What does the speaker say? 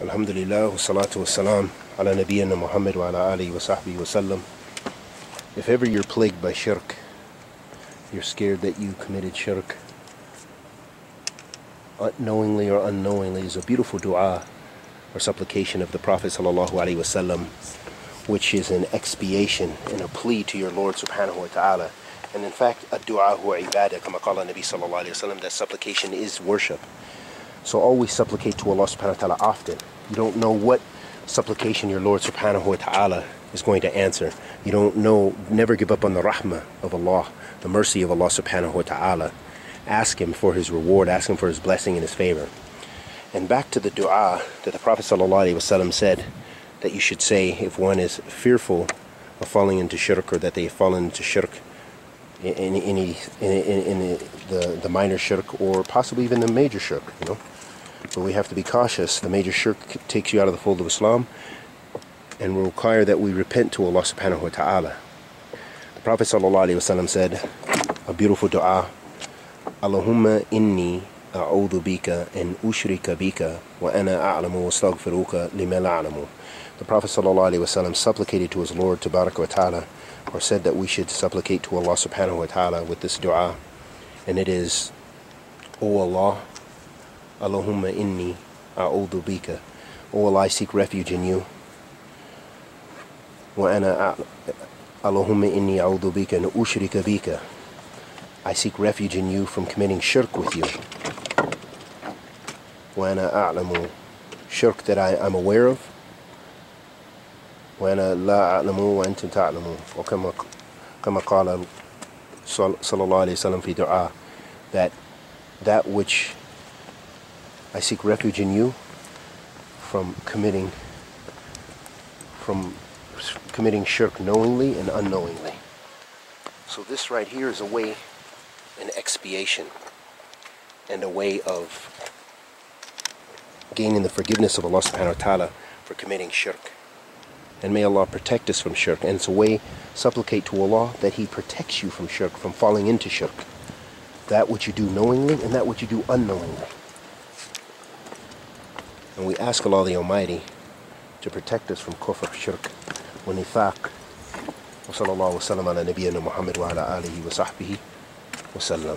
Alhamdulillah, wassalatu wassalam ala nabiyyina Muhammad wa ala alihi wa sahbihi wa sallam. If ever you're plagued by shirk, you're scared that you committed shirk, knowingly or unknowingly, is a beautiful dua or supplication of the Prophet sallallahu alaihi wasallam, which is an expiation and a plea to your Lord subhanahu wa ta'ala. And in fact, a dua huwa ibadah, kama qala Nabi sallallahu alaihi wasallam, that supplication is worship. So always supplicate to Allah subhanahu wa ta'ala often. You don't know what supplication your Lord subhanahu wa ta'ala is going to answer. You don't know, never give up on the rahmah of Allah, the mercy of Allah subhanahu wa ta'ala. Ask Him for His reward, ask Him for His blessing and His favor. And back to the dua that the Prophet wasallam said that you should say if one is fearful of falling into shirk or that they have fallen into shirk in any in, in, in, the the minor shirk or possibly even the major shirk you know? But we have to be cautious. The major shirk takes you out of the fold of Islam and will require that we repent to Allah subhanahu wa ta'ala. The Prophet said a beautiful dua Allahumma inni a'udhu bika an ushrika bika wa ana a'lamu wastaghfiruka lima la'alamu the Prophet wasallam supplicated to his Lord tabaraka wa or said that we should supplicate to Allah subhanahu wa ta'ala with this dua and it is O Allah Allahumma inni a'udhu bika. O Allah I seek refuge in you. Wa ana Allahumma inni a'udhu bika an ushrika bika I seek refuge in you from committing shirk with you wa ana a'lamu shirk that I am aware of وأنا لا أعلم وأنتم تعلمون وكما كما قال صلى الله عليه وسلم في دعاء that that which I seek refuge in you from committing from committing shirk knowingly and unknowingly so this right here is a way an expiation and a way of gaining the forgiveness of Allah subhanahu wa ta'ala for committing shirk and may Allah protect us from shirk. And it's a way, supplicate to Allah that He protects you from shirk, from falling into shirk. That which you do knowingly and that which you do unknowingly. And we ask Allah the Almighty to protect us from kufr, shirk, wa nifaq. وصلى الله وسلم على نبينا محمد وعلى آله وصحبه وسلم.